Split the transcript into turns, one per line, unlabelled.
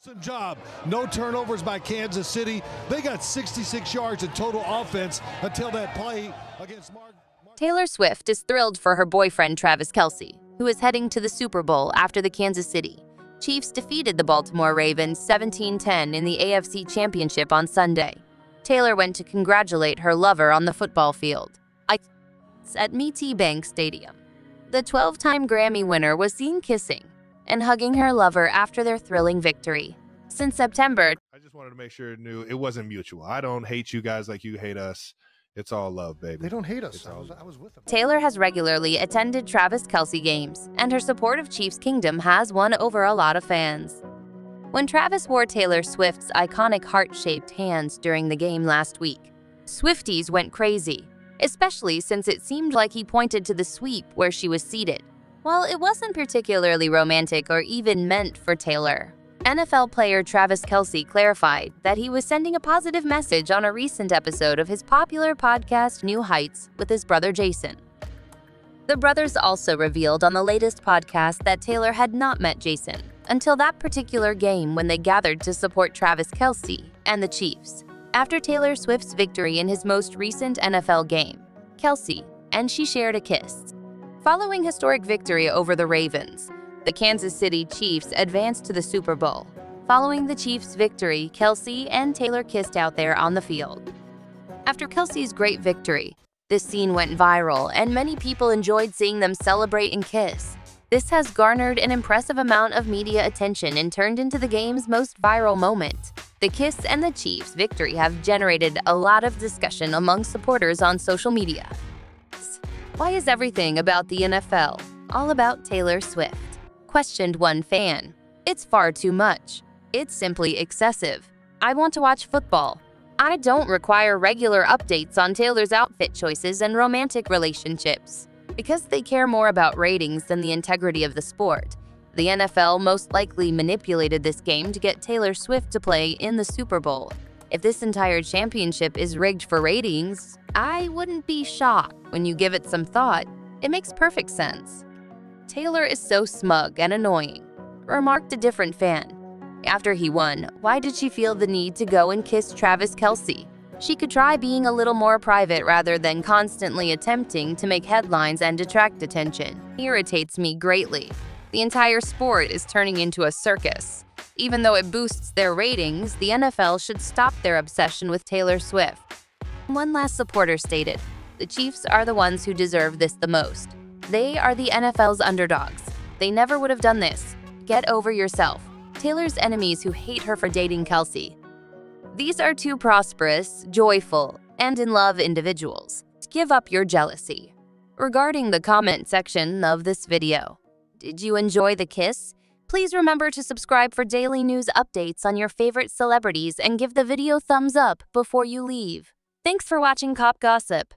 Awesome job. No turnovers by Kansas City. They got 66 yards in total offense until that play against Mark.
Taylor Swift is thrilled for her boyfriend Travis Kelce, who is heading to the Super Bowl after the Kansas City Chiefs defeated the Baltimore Ravens 17-10 in the AFC Championship on Sunday. Taylor went to congratulate her lover on the football field at M&T Bank Stadium. The 12-time Grammy winner was seen kissing and hugging her lover after their thrilling victory. Since September,
I just wanted to make sure it knew it wasn't mutual. I don't hate you guys like you hate us. It's all love, baby.
They don't hate us. I was, I was, with them.
Taylor has regularly attended Travis Kelce games, and her support of Chiefs Kingdom has won over a lot of fans. When Travis wore Taylor Swift's iconic heart-shaped hands during the game last week, Swifties went crazy, especially since it seemed like he pointed to the sweep where she was seated. While it wasn't particularly romantic or even meant for Taylor, NFL player Travis Kelce clarified that he was sending a positive message on a recent episode of his popular podcast New Heights with his brother Jason. The brothers also revealed on the latest podcast that Taylor had not met Jason until that particular game when they gathered to support Travis Kelce and the Chiefs. After Taylor Swift's victory in his most recent NFL game, Kelce and she shared a kiss. Following historic victory over the Ravens, the Kansas City Chiefs advanced to the Super Bowl. Following the Chiefs' victory, Kelce and Taylor kissed out there on the field. After Kelce's great victory, this scene went viral and many people enjoyed seeing them celebrate and kiss. This has garnered an impressive amount of media attention and turned into the game's most viral moment. The kiss and the Chiefs' victory have generated a lot of discussion among supporters on social media. Why is everything about the NFL all about Taylor Swift? questioned one fan. It's far too much. It's simply excessive. I want to watch football. I don't require regular updates on Taylor's outfit choices and romantic relationships. Because they care more about ratings than the integrity of the sport, the NFL most likely manipulated this game to get Taylor Swift to play in the Super Bowl. If this entire championship is rigged for ratings, I wouldn't be shocked when you give it some thought. It makes perfect sense. Taylor is so smug and annoying, remarked a different fan. After he won, why did she feel the need to go and kiss Travis Kelce? She could try being a little more private rather than constantly attempting to make headlines and attract attention. Irritates me greatly. The entire sport is turning into a circus. Even though it boosts their ratings, the NFL should stop their obsession with Taylor Swift. One last supporter stated, the Chiefs are the ones who deserve this the most. They are the NFL's underdogs. They never would have done this. Get over yourself. Taylor's enemies who hate her for dating Kelce. These are two prosperous, joyful, and in love individuals. Give up your jealousy. Regarding the comment section of this video, did you enjoy the kiss? Please remember to subscribe for daily news updates on your favorite celebrities and give the video thumbs up before you leave. Thanks for watching Pop Gossip.